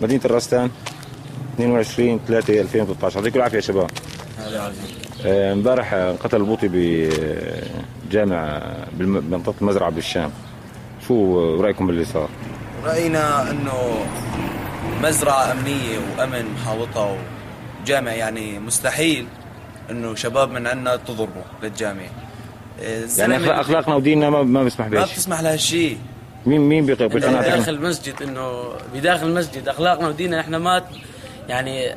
مدينة الرستان 22 3 2013 يعطيكم العافية يا شباب. آه، امبارح انقتل البوطي بجامع بمنطقة المزرعة بالشام. شو رأيكم باللي صار؟ رأينا أنه مزرعة أمنية وأمن محاوطة وجامع يعني مستحيل أنه شباب من عندنا تضربوا للجامع. يعني أخلاق أخلاقنا وديننا ما ما بيسمح بهالشيء ما بتسمح لهالشيء. مين مين بقناعتك بداخل المسجد إنه بداخل المسجد أخلاقنا وديننا إحنا ما يعني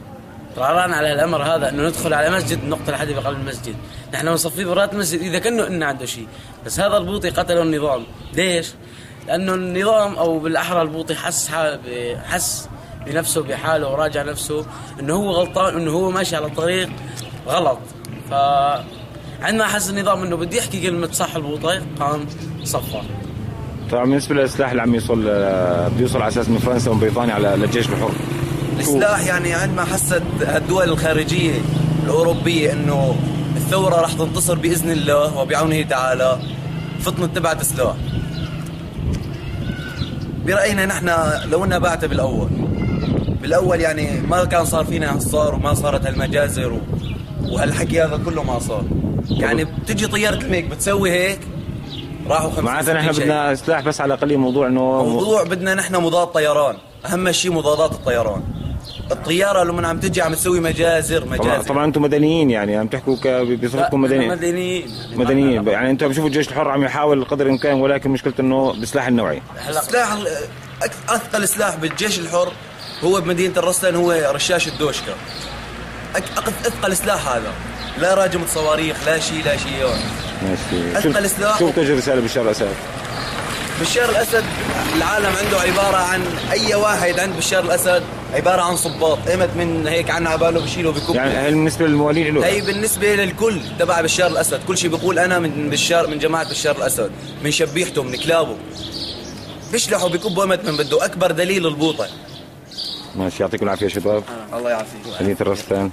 قررنا على الأمر هذا إنه ندخل على مسجد نقتل حدا بقلب المسجد، نحن بنصفيه برات المسجد إذا كأنه إنه عنده شيء، بس هذا البوطي قتله النظام، ليش؟ لأنه النظام أو بالأحرى البوطي حس حس بنفسه بحاله وراجع نفسه إنه هو غلطان إنه هو ماشي على طريق غلط. ف عندما حس النظام إنه بده يحكي كلمة صح البوطي قام صفى. طبعا بالنسبة للسلاح اللي عم يوصل بيوصل على أساس من فرنسا ومن بريطانيا على الجيش الحر. السلاح يعني عندما حست الدول الخارجية الأوروبية إنه الثورة راح تنتصر بإذن الله وبعونه تعالى فطنت تبعت سلاح برأينا نحن لو إنها بعتها بالأول. بالأول يعني ما كان صار فينا صار وما صارت هالمجازر وهالحكي هذا كله ما صار. يعني بتجي طيارة هيك بتسوي هيك راحوا خمسة معناتها نحن بدنا سلاح بس على الأقل موضوع إنه موضوع بدنا نحن مضاد طيران. أهم شيء مضادات الطيران. الطيارة لما عم تجي عم تسوي مجازر مجازر. طبعا, طبعا أنتم مدنيين يعني عم تحكوا بصفتكم مدنيين. مدنيين. مدنيين يعني أنتم بتشوفوا الجيش الحر عم يحاول قدر الإمكان ولكن مشكلته إنه بالسلاح النوعي. سلاح اثقل سلاح بالجيش الحر هو بمدينة الرستن هو رشاش الدوشكا. أثقل سلاح هذا. لا راجمة صواريخ لا شيء لا شيء ماشي. أثقل سلاح شو بتوجه رساله بشار الاسد؟ بشار الأسد العالم عنده عبارة عن أي واحد عند بشار الأسد عبارة عن صباط. إيمت من هيك عنا عباله بشيله بكب يعني هي بالنسبة للموالين له هي بالنسبة للكل تبع بشار الأسد. كل شيء بيقول أنا من بشار من جماعة بشار الأسد. من شبيحته من كلابه. بيشلحوا بكبوا إيمت من بده. أكبر دليل البوطة. ماشي يعطيكم العافية شباب. الله يعافيك. مدينه الرستان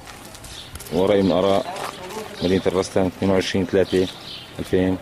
ورأي من أراء. مدينه الرستان 22 3 2000